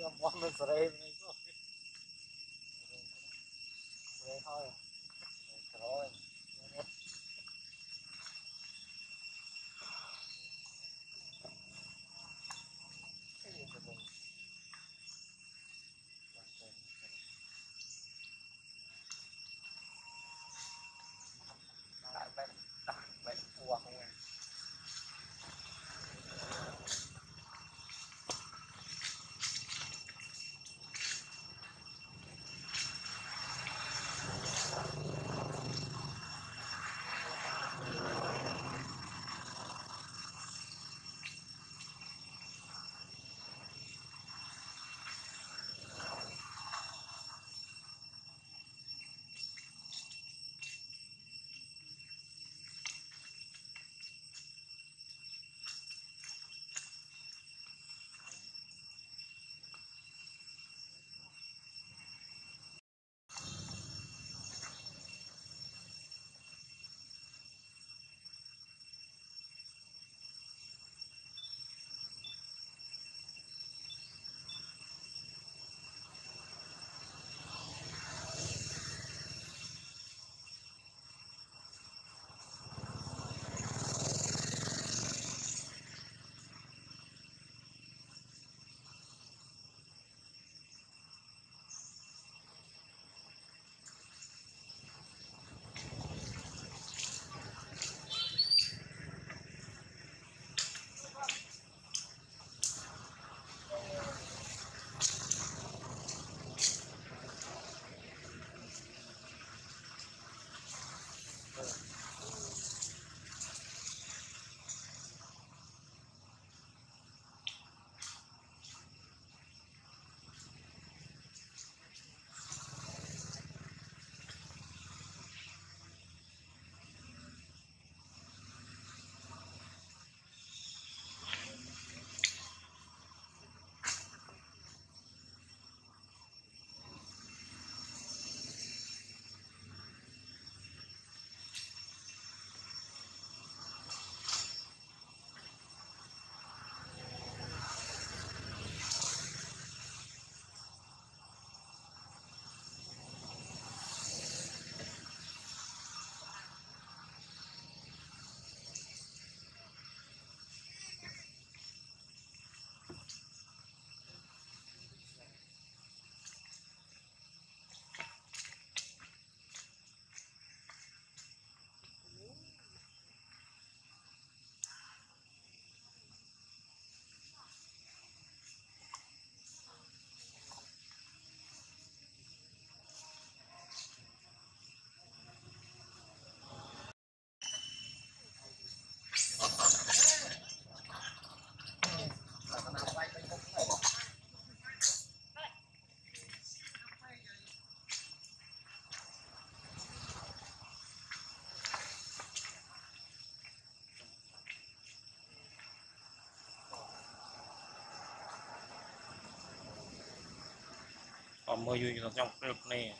Yung mga frame na ito. Frame ko. Frame ko. Còn mưa vui trong trong này